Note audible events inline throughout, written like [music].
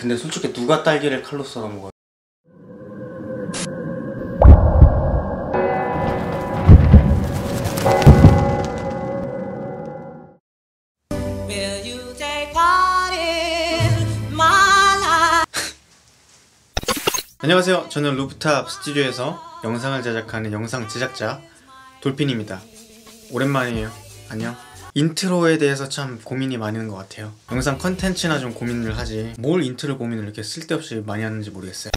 근데 솔직히 누가 딸기를 칼로 썰어 먹어요? [laughs] 안녕하세요. 저는 루프탑 스튜디오에서 영상을 제작하는 영상 제작자 돌핀입니다. 오랜만이에요. 안녕. 인트로에 대해서 참 고민이 많은 것 같아요. 영상 컨텐츠나 좀 고민을 하지 뭘 인트로 고민을 이렇게 쓸데없이 많이 하는지 모르겠어요.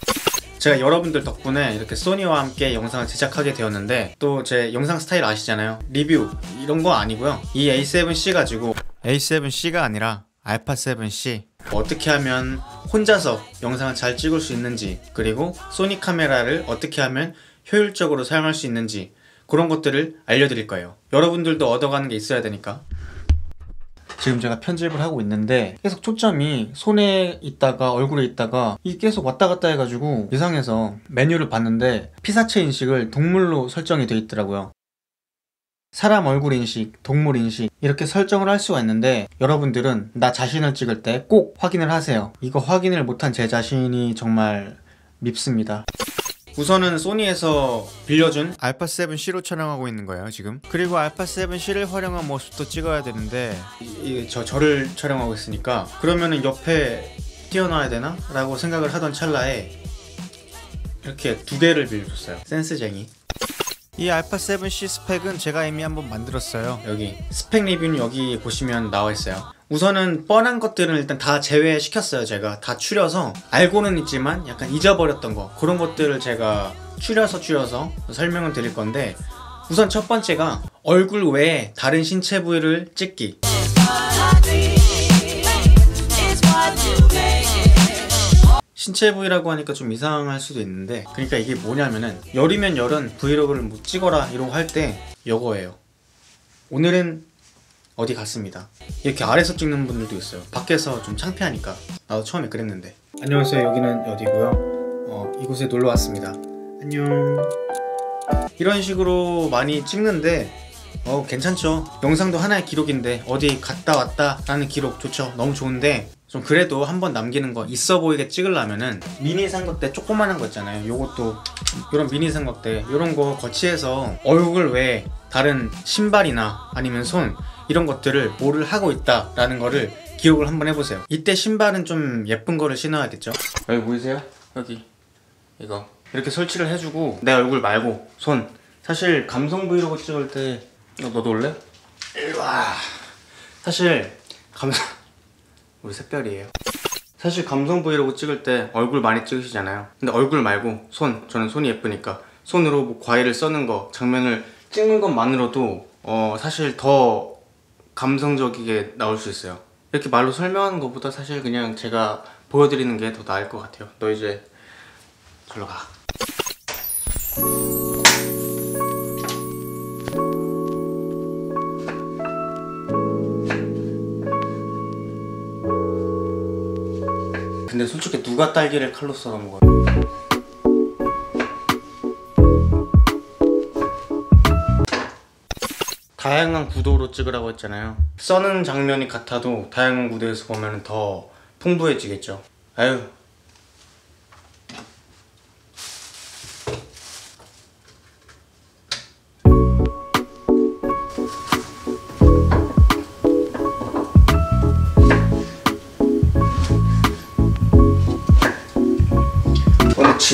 제가 여러분들 덕분에 이렇게 소니와 함께 영상을 제작하게 되었는데 또 제 영상 스타일 아시잖아요. 리뷰 이런 거 아니고요. 이 A7C 가지고 A7C가 아니라 알파 7C 어떻게 하면 혼자서 영상을 잘 찍을 수 있는지 그리고 소니 카메라를 어떻게 하면 효율적으로 사용할 수 있는지 그런 것들을 알려드릴 거예요. 여러분들도 얻어가는 게 있어야 되니까. 지금 제가 편집을 하고 있는데 계속 초점이 손에 있다가 얼굴에 있다가 이 계속 왔다 갔다 해가지고 이상해서 메뉴를 봤는데 피사체 인식을 동물로 설정이 돼 있더라고요. 사람 얼굴 인식, 동물 인식 이렇게 설정을 할 수가 있는데 여러분들은 나 자신을 찍을 때 꼭 확인을 하세요. 이거 확인을 못한 제 자신이 정말 밉습니다. 우선은 소니에서 빌려준 알파 7C로 촬영하고 있는 거예요 지금. 그리고 알파 7C를 활용한 모습도 찍어야 되는데 이, 저 저를 촬영하고 있으니까 그러면은 옆에 띄워놔야 되나? 라고 생각을 하던 찰나에 이렇게 두 개를 빌려줬어요. 센스쟁이 이 알파 7C 스펙은 제가 이미 한번 만들었어요. 여기 스펙 리뷰는 여기 보시면 나와 있어요. 우선은 뻔한 것들은 일단 다 제외시켰어요 제가. 다 추려서. 알고는 있지만 약간 잊어버렸던 거. 그런 것들을 제가 추려서 추려서 설명을 드릴 건데 우선 첫 번째가 얼굴 외에 다른 신체 부위를 찍기 신체 부위라고 하니까 좀 이상할 수도 있는데 그러니까 이게 뭐냐면은 열이면 열은 브이로그를 뭐 찍어라 이러고 할때 요거예요. 오늘은 어디 갔습니다. 이렇게 아래서 찍는 분들도 있어요. 밖에서 좀 창피하니까. 나도 처음에 그랬는데. 안녕하세요. 여기는 어디고요. 어, 이곳에 놀러 왔습니다. 안녕. 이런 식으로 많이 찍는데 어 괜찮죠? 영상도 하나의 기록인데 어디 갔다 왔다 라는 기록 좋죠? 너무 좋은데 좀 그래도 한 번 남기는 거 있어 보이게 찍으려면은 미니 삼각대 조그만한 거 있잖아요. 요것도 이런 미니 삼각대 이런 거 거치해서 얼굴 외에 다른 신발이나 아니면 손 이런 것들을 뭐를 하고 있다 라는 거를 기록을 한번 해보세요. 이때 신발은 좀 예쁜 거를 신어야겠죠? 여기 보이세요? 여기. 이거. 이렇게 설치를 해주고 내 얼굴 말고 손. 사실 감성 브이로그 찍을 때 어, 너도 올래? 일와. 사실 감성 우리 샛별이에요. 사실 감성 브이로그 찍을 때 얼굴 많이 찍으시잖아요. 근데 얼굴 말고 손 저는 손이 예쁘니까 손으로 뭐 과일을 써는 거 장면을 찍는 것만으로도 어 사실 더 감성적이게 나올 수 있어요. 이렇게 말로 설명하는 것보다 사실 그냥 제가 보여드리는 게 더 나을 것 같아요. 너 이제 절로 가 근데 솔직히 누가 딸기를 칼로 썰어 먹어요? 다양한 구도로 찍으라고 했잖아요. 써는 장면이 같아도 다양한 구도에서 보면 더 풍부해지겠죠. 아유.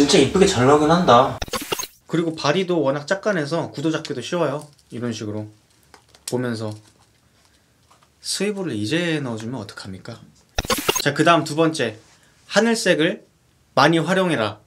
진짜 이쁘게 잘 나오긴 한다. 그리고 바디도 워낙 쪼끄만해서 구도 잡기도 쉬워요. 이런 식으로 보면서 swivel을 이제 넣어주면 어떡합니까? 자, 그 다음 두 번째 하늘색을 많이 활용해라.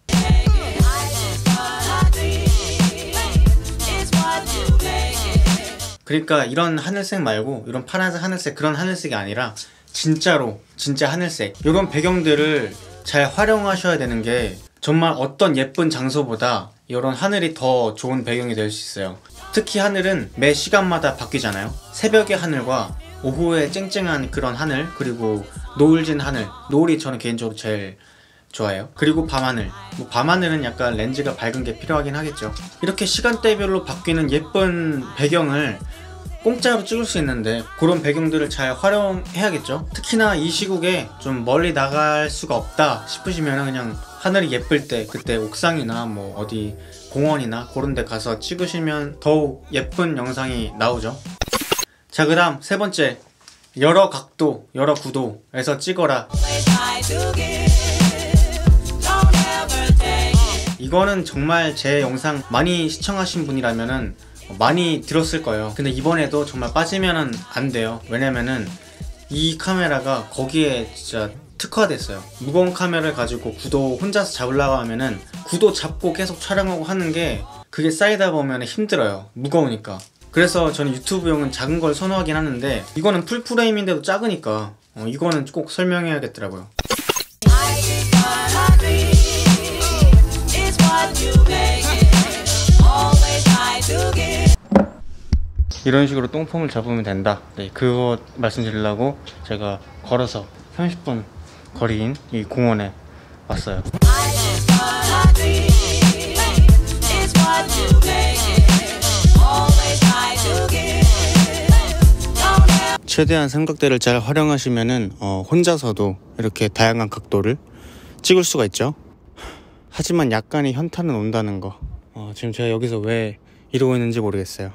그러니까 이런 하늘색 말고 이런 파란색 하늘색 그런 하늘색이 아니라 진짜로 진짜 하늘색 이런 배경들을 잘 활용하셔야 되는 게 정말 어떤 예쁜 장소보다 이런 하늘이 더 좋은 배경이 될 수 있어요 특히 하늘은 매 시간마다 바뀌잖아요 새벽의 하늘과 오후에 쨍쨍한 그런 하늘 그리고 노을진 하늘 노을이 저는 개인적으로 제일 좋아해요. 그리고 밤하늘. 뭐 밤하늘은 약간 렌즈가 밝은 게 필요하긴 하겠죠. 이렇게 시간대별로 바뀌는 예쁜 배경을 공짜로 찍을 수 있는데 그런 배경들을 잘 활용해야겠죠. 특히나 이 시국에 좀 멀리 나갈 수가 없다 싶으시면 그냥 하늘이 예쁠 때 그때 옥상이나 뭐 어디 공원이나 그런 데 가서 찍으시면 더욱 예쁜 영상이 나오죠. 자, 그 다음 세 번째. 여러 각도, 여러 구도에서 찍어라. 이거는 정말 제 영상 많이 시청하신 분이라면은 많이 들었을 거예요. 근데 이번에도 정말 빠지면은 안 돼요. 왜냐면은 이 카메라가 거기에 진짜 특화됐어요. 무거운 카메라를 가지고 구도 혼자서 잡으려고 하면은 구도 잡고 계속 촬영하고 하는 게 그게 쌓이다 보면 힘들어요. 무거우니까. 그래서 저는 유튜브용은 작은 걸 선호하긴 하는데 이거는 풀프레임인데도 작으니까 어, 이거는 꼭 설명해야겠더라고요. 이런 식으로 똥폼을 잡으면 된다. 네, 그거 말씀드리려고 제가 걸어서 30분 거리인 이 공원에 왔어요. 최대한 삼각대를 잘 활용하시면은 어, 혼자서도 이렇게 다양한 각도를 찍을 수가 있죠. 하지만 약간의 현타는 온다는 거. 어, 지금 제가 여기서 왜 이러고 있는지 모르겠어요.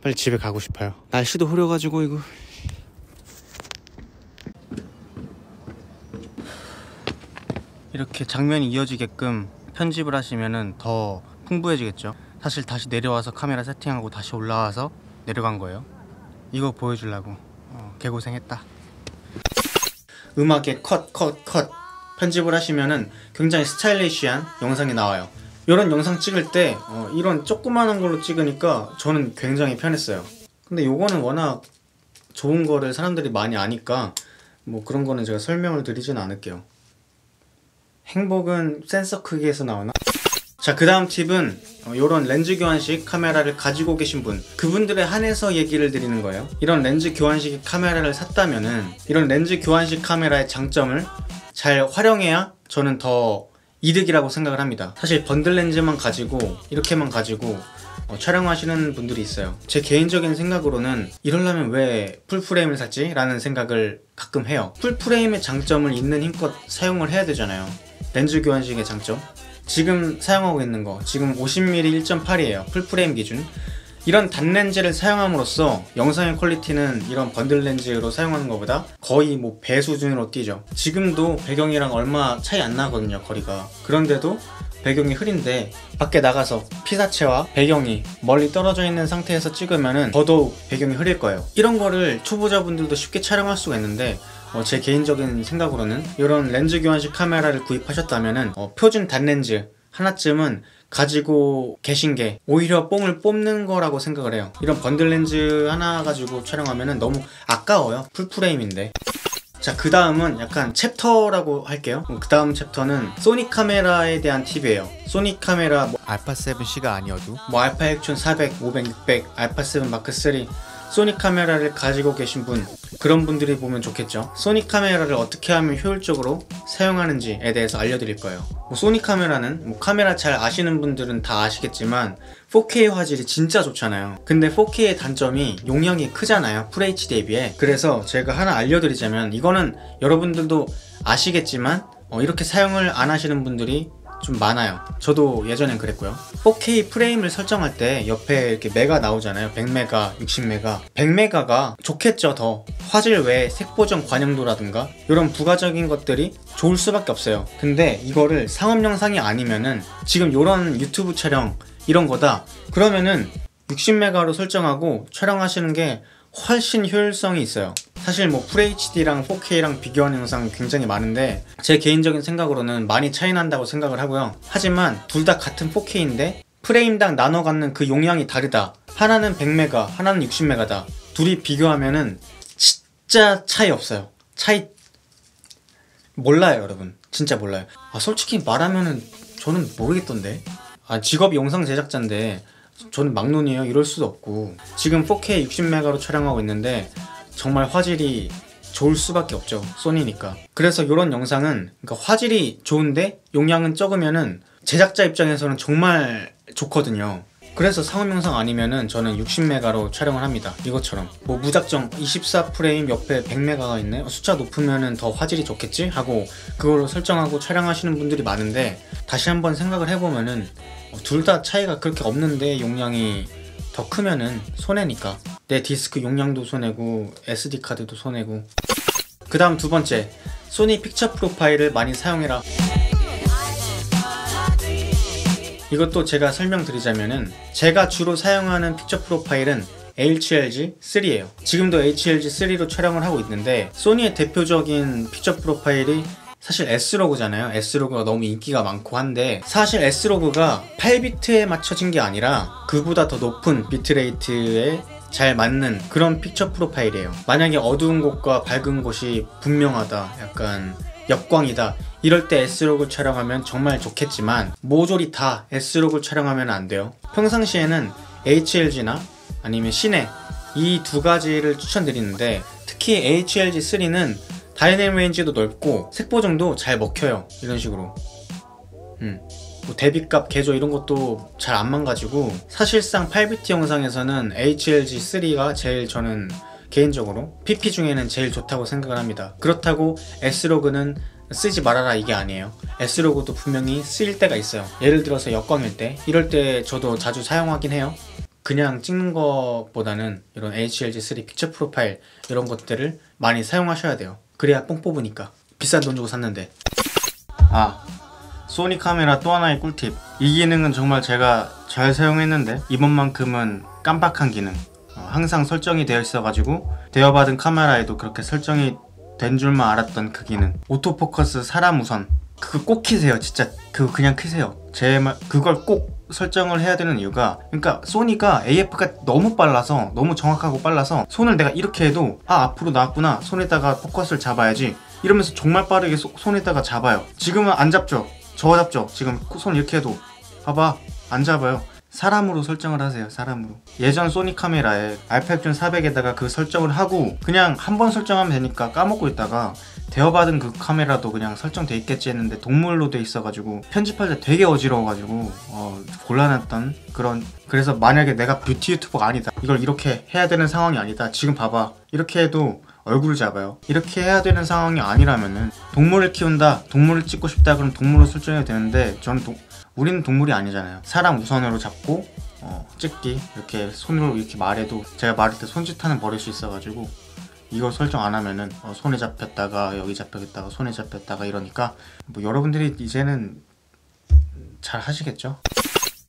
빨리 집에 가고 싶어요. 날씨도 흐려가지고 이거. 이렇게 장면이 이어지게끔 편집을 하시면은 더 풍부해지겠죠. 사실 다시 내려와서 카메라 세팅하고 다시 올라와서 내려간 거예요. 이거 보여주려고 어, 개고생했다. 음악에 컷, 컷, 컷 편집을 하시면은 굉장히 스타일리시한 영상이 나와요. 이런 영상 찍을 때 어, 이런 조그마한 걸로 찍으니까 저는 굉장히 편했어요. 근데 요거는 워낙 좋은 거를 사람들이 많이 아니까 뭐 그런 거는 제가 설명을 드리진 않을게요. 행복은 센서 크기에서 나오나? 자, 그 다음 팁은 이런 렌즈 교환식 카메라를 가지고 계신 분, 그분들에 한해서 얘기를 드리는 거예요. 이런 렌즈 교환식 카메라를 샀다면은 이런 렌즈 교환식 카메라의 장점을 잘 활용해야 저는 더 이득이라고 생각을 합니다. 사실 번들 렌즈만 가지고 이렇게만 가지고 어, 촬영하시는 분들이 있어요. 제 개인적인 생각으로는 이러려면 왜 full frame을 샀지? 라는 생각을 가끔 해요. full frame의 장점을 있는 힘껏 사용을 해야 되잖아요. 렌즈 교환식의 장점. 지금 사용하고 있는 거 지금 50mm 1.8이에요. full frame 기준. 이런 단렌즈를 사용함으로써 영상의 퀄리티는 이런 번들 렌즈로 사용하는 것보다 거의 뭐 배 수준으로 뛰죠. 지금도 배경이랑 얼마 차이 안 나거든요 거리가. 그런데도 배경이 흐린데 밖에 나가서 피사체와 배경이 멀리 떨어져 있는 상태에서 찍으면은 더더욱 배경이 흐릴 거예요. 이런 거를 초보자분들도 쉽게 촬영할 수가 있는데 어, 제 개인적인 생각으로는 이런 렌즈 교환식 카메라를 구입하셨다면은 어, 표준 단렌즈 하나쯤은 가지고 계신 게 오히려 뽕을 뽑는 거라고 생각을 해요. 이런 번들 렌즈 하나 가지고 촬영하면은 너무 아까워요. full frame인데. 자, 그 다음은 약간 챕터라고 할게요. 그 다음 챕터는 소니 카메라에 대한 팁이에요. 소니 카메라 뭐, 알파 7C가 아니어도 뭐 알파 액션 400, 500, 600, 알파 7 마크 3 소니 카메라를 가지고 계신 분 그런 분들이 보면 좋겠죠. 소니 카메라를 어떻게 하면 효율적으로 사용하는지에 대해서 알려드릴 거예요. 뭐 소니 카메라는 뭐 카메라 잘 아시는 분들은 다 아시겠지만 4K 화질이 진짜 좋잖아요. 근데 4K의 단점이 용량이 크잖아요. FHD에 비해. 그래서 제가 하나 알려드리자면 이거는 여러분들도 아시겠지만 어, 이렇게 사용을 안 하시는 분들이 좀 많아요. 저도 예전엔 그랬고요. 4K 프레임을 설정할 때 옆에 이렇게 메가 나오잖아요. 100메가, 60메가. 100메가가 좋겠죠, 더. 화질 외에 색보정 관영도라든가 이런 부가적인 것들이 좋을 수밖에 없어요. 근데 이거를 상업 영상이 아니면은 지금 이런 유튜브 촬영 이런 거다. 그러면은 60메가로 설정하고 촬영하시는 게 훨씬 효율성이 있어요. 사실 뭐 FHD랑 4K랑 비교하는 영상 굉장히 많은데 제 개인적인 생각으로는 많이 차이 난다고 생각을 하고요. 하지만 둘 다 같은 4K인데 프레임당 나눠 갖는 그 용량이 다르다. 하나는 100메가, 하나는 60메가다. 둘이 비교하면은 진짜 차이 없어요. 차이 몰라요, 여러분. 진짜 몰라요. 아, 솔직히 말하면은 저는 모르겠던데. 아, 직업이 영상 제작자인데 저는 막눈이에요. 이럴 수도 없고. 지금 4K 60메가로 촬영하고 있는데 정말 화질이 좋을 수밖에 없죠. 소니니까. 그래서 이런 영상은 그러니까 화질이 좋은데 용량은 적으면은 제작자 입장에서는 정말 좋거든요. 그래서 상업 영상 아니면은 저는 60메가로 촬영을 합니다. 이것처럼 뭐 무작정 24프레임 옆에 100메가가 있네. 어, 숫자 높으면은 더 화질이 좋겠지 하고 그걸로 설정하고 촬영하시는 분들이 많은데 다시 한번 생각을 해보면은 어, 둘 다 차이가 그렇게 없는데 용량이 더 크면은 손해니까. 내 디스크 용량도 손해고 SD 카드도 손해고. 그 다음 두 번째 소니 픽처 프로파일을 많이 사용해라. 이것도 제가 설명드리자면은 제가 주로 사용하는 picture profile은 HLG3예요. 지금도 HLG3로 촬영을 하고 있는데 소니의 대표적인 picture profile이 사실 S-Log잖아요. S-Log가 너무 인기가 많고 한데 사실 S-Log가 8비트에 맞춰진 게 아니라 그보다 더 높은 bit rate에 잘 맞는 그런 picture profile이에요. 만약에 어두운 곳과 밝은 곳이 분명하다. 약간 역광이다. 이럴 때 S-Log 촬영하면 정말 좋겠지만 모조리 다 S-Log 촬영하면 안 돼요. 평상시에는 HLG나 아니면 Cine 이 두 가지를 추천드리는데 특히 HLG3는 dynamic range도 넓고 색 보정도 잘 먹혀요. 이런 식으로. 음. 뭐 대비값 계조 이런 것도 잘 안 망가지고 사실상 8비트 영상에서는 HLG3가 제일 저는 개인적으로 PP 중에는 제일 좋다고 생각을 합니다. 그렇다고 S로그는 쓰지 말아라 이게 아니에요. S로그도 분명히 쓰일 때가 있어요. 예를 들어서 역광일 때 이럴 때 저도 자주 사용하긴 해요. 그냥 찍는 것보다는 이런 HLG3 픽처 프로파일 이런 것들을 많이 사용하셔야 돼요. 그래야 뽕 뽑으니까. 비싼 돈 주고 샀는데. 아 소니 카메라 또 하나의 꿀팁. 이 기능은 정말 제가 잘 사용했는데 이번만큼은 깜빡한 기능. 어, 항상 설정이 되어 있어 가지고 대여받은 카메라에도 그렇게 설정이 된 줄만 알았던 그 기능. 오토포커스 사람 우선. 그거 꼭 키세요 진짜. 그거 그냥 키세요. 제 말 그걸 꼭 설정을 해야 되는 이유가 그러니까 소니가 AF가 너무 빨라서 너무 정확하고 빨라서 손을 내가 이렇게 해도 아 앞으로 나왔구나. 손에다가 포커스를 잡아야지. 이러면서 정말 빠르게 소- 손에다가 잡아요. 지금은 안 잡죠. 저 잡죠. 지금 손 이렇게 해도. 봐봐. 안 잡아요. 사람으로 설정을 하세요. 사람으로. 예전 소니 카메라에 알파6 400에다가 그 설정을 하고 그냥 한 번 설정하면 되니까 까먹고 있다가 대여받은 그 카메라도 그냥 설정돼 있겠지 했는데 동물로 돼 있어가지고 편집할 때 되게 어지러워가지고 어, 곤란했던 그런 그래서 만약에 내가 뷰티 유튜버가 아니다. 이걸 이렇게 해야 되는 상황이 아니다. 지금 봐봐. 이렇게 해도 얼굴을 잡아요. 이렇게 해야 되는 상황이 아니라면은 동물을 키운다 동물을 찍고 싶다 그럼 동물로 설정해도 되는데 저는 동- 우리는 동물이 아니잖아요. 사람 우선으로 잡고 어, 찍기. 이렇게 손으로 이렇게 말해도 제가 말할 때 손짓하는 버릇이 있어가지고 이걸 설정 안 하면은 어, 손에 잡혔다가 여기 잡혔다가 손에 잡혔다가 이러니까 뭐 여러분들이 이제는 잘 하시겠죠?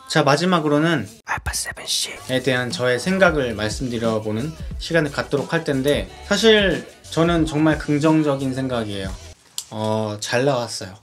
자 마지막으로는 알파 7C에 대한 저의 생각을 말씀드려보는 시간을 갖도록 할 텐데 사실 저는 정말 긍정적인 생각이에요. 어, 잘 나왔어요.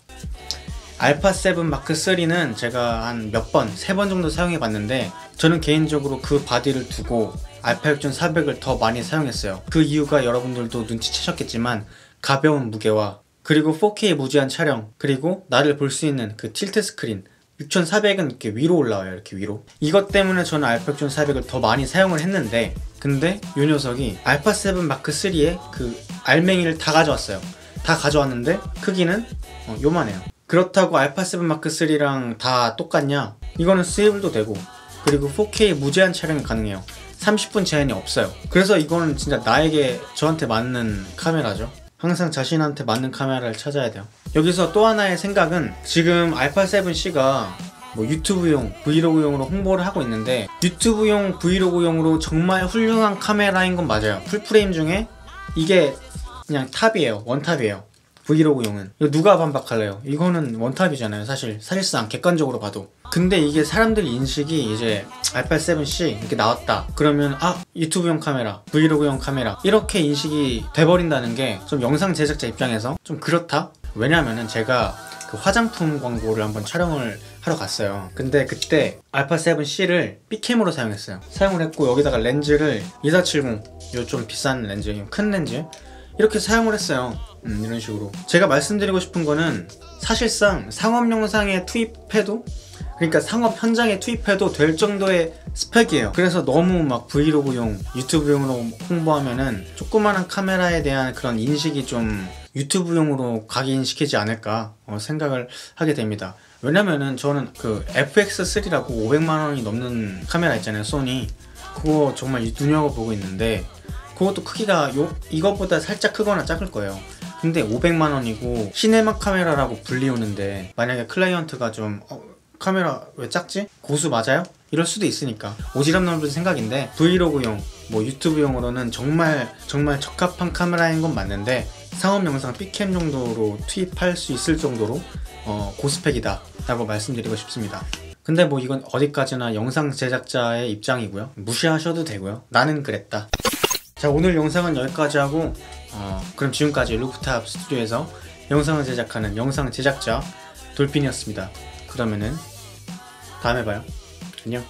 알파 7 마크 3는 제가 한 몇 번, 세 번 정도 사용해 봤는데 저는 개인적으로 그 바디를 두고 알파 6400을 더 많이 사용했어요. 그 이유가 여러분들도 눈치채셨겠지만 가벼운 무게와 그리고 4K 무제한 촬영 그리고 나를 볼 수 있는 그 tilt screen 6400은 이렇게 위로 올라와요 이렇게 위로. 이것 때문에 저는 알파 6400을 더 많이 사용을 했는데 근데 이 녀석이 알파 7 마크 3의 그 알맹이를 다 가져왔어요. 다 가져왔는데 크기는 어, 요만해요. 그렇다고 알파 7 마크 3랑 다 똑같냐? 이거는 swivel도 되고 그리고 4K 무제한 촬영이 가능해요 30분 제한이 없어요 그래서 이거는 진짜 나에게 저한테 맞는 카메라죠 항상 자신한테 맞는 카메라를 찾아야 돼요. 여기서 또 하나의 생각은 지금 알파 7C가 뭐 유튜브용, 브이로그용으로 홍보를 하고 있는데 유튜브용, 브이로그용으로 정말 훌륭한 카메라인 건 맞아요. full frame 중에 이게 그냥 탑이에요. 원탑이에요. 브이로그용은 누가 반박할래요? 이거는 원탑이잖아요. 사실 사실상 객관적으로 봐도. 근데 이게 사람들 인식이 이제 알파 7C 이렇게 나왔다. 그러면 아 유튜브용 카메라, 브이로그용 카메라 이렇게 인식이 돼버린다는 게 좀 영상 제작자 입장에서 좀 그렇다. 왜냐면은 제가 그 화장품 광고를 한번 촬영을 하러 갔어요. 근데 그때 알파 7C를 B cam으로 사용했어요. 사용을 했고 여기다가 렌즈를 2470, 요 좀 비싼 렌즈, 큰 렌즈 이렇게 사용을 했어요. 음, 이런 식으로. 제가 말씀드리고 싶은 거는 사실상 상업 영상에 투입해도 그러니까 상업 현장에 투입해도 될 정도의 스펙이에요. 그래서 너무 막 브이로그용, 유튜브용으로 홍보하면은 조그마한 카메라에 대한 그런 인식이 좀 유튜브용으로 각인시키지 않을까 어, 생각을 하게 됩니다. 왜냐면은 저는 그 FX3라고 500만 원이 넘는 카메라 있잖아요, 소니. 그거 정말 눈여겨보고 있는데 그것도 크기가 요 이것보다 살짝 크거나 작을 거예요. 근데 500만 원이고 시네마 카메라라고 불리우는데 만약에 클라이언트가 좀 어, 카메라 왜 작지? 고수 맞아요? 이럴 수도 있으니까. 오지랖 넓은 생각인데 브이로그용 뭐 유튜브용으로는 정말 정말 적합한 카메라인 건 맞는데 상업 영상 B캠 정도로 투입할 수 있을 정도로 어, 고스펙이다 라고 말씀드리고 싶습니다. 근데 뭐 이건 어디까지나 영상 제작자의 입장이고요. 무시하셔도 되고요. 나는 그랬다. 자 오늘 영상은 여기까지 하고 어, 그럼 지금까지 루프탑 스튜디오에서 영상을 제작하는 영상 제작자 돌핀이었습니다. 그러면은 다음에 봐요. 안녕